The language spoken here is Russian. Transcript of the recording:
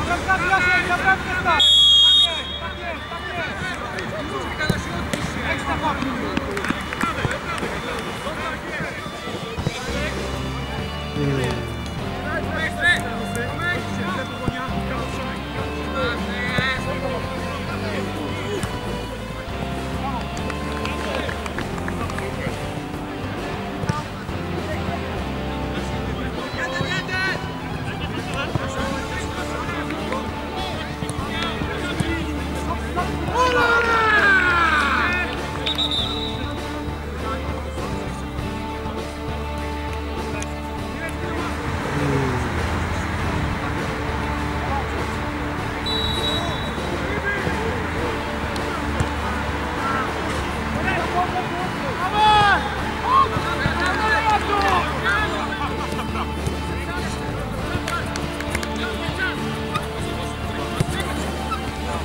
Обратно, обратно, обратно, обратно, обратно, 再放。